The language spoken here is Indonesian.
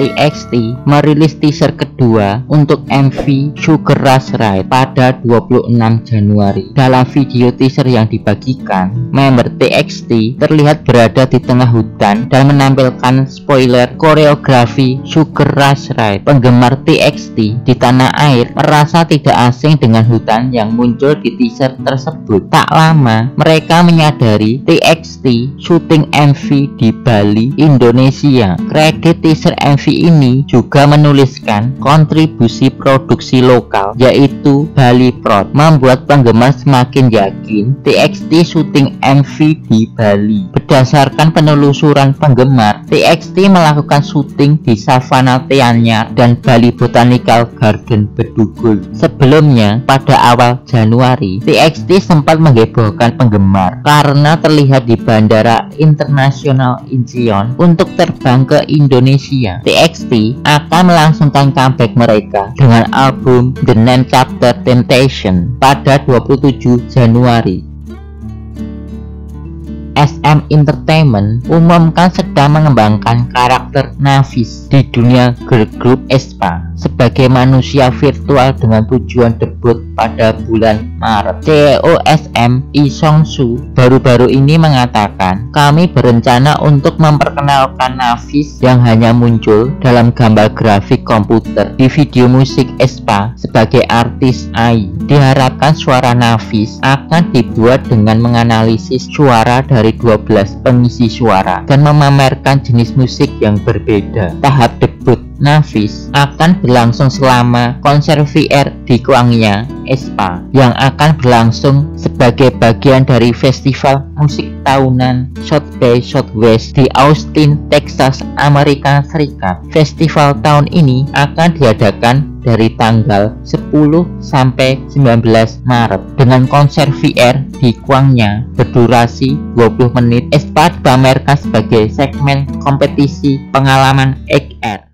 TXT merilis teaser kedua untuk MV Sugar Rush Ride pada 26 Januari. Dalam video teaser yang dibagikan, member TXT terlihat berada di tengah hutan dan menampilkan spoiler koreografi Sugar Rush Ride. Penggemar TXT di tanah air merasa tidak asing dengan hutan yang muncul di teaser tersebut. Tak lama, mereka menyadari TXT syuting MV di Bali, Indonesia. Kredit teaser MV ini juga menuliskan kontribusi produksi lokal yaitu Bali Prod membuat penggemar semakin yakin TXT syuting MV di Bali. Berdasarkan penelusuran penggemar, TXT melakukan syuting di Savana Teanyar dan Bali Botanical Garden Bedugul. Sebelumnya, pada awal Januari, TXT sempat menghebohkan penggemar karena terlihat di Bandara Internasional Incheon untuk terbang ke Indonesia. TXT akan melangsungkan comeback mereka dengan album The Nine Chapter Temptation pada 27 Januari. SM Entertainment umumkan sedang mengembangkan karakter Navis di dunia girl group Espa sebagai manusia virtual dengan tujuan debut pada bulan Maret. CEO SM Lee Song Su baru-baru ini mengatakan, kami berencana untuk memperkenalkan Navis yang hanya muncul dalam gambar grafik komputer di video musik Espa sebagai artis AI. Diharapkan suara Navis akan dibuat dengan menganalisis suara dari 12 pengisi suara dan memamerkan jenis musik yang berbeda. Tahap debut Navis akan berlangsung selama konser VR di Kuangya, Espa yang akan berlangsung sebagai bagian dari festival musik tahunan South by Southwest di Austin, Texas, Amerika Serikat. Festival tahun ini akan diadakan dari tanggal 10 sampai 19 Maret dengan konser VR di Kuangnya berdurasi 20 menit. Espa dipamerkan sebagai segmen kompetisi pengalaman XR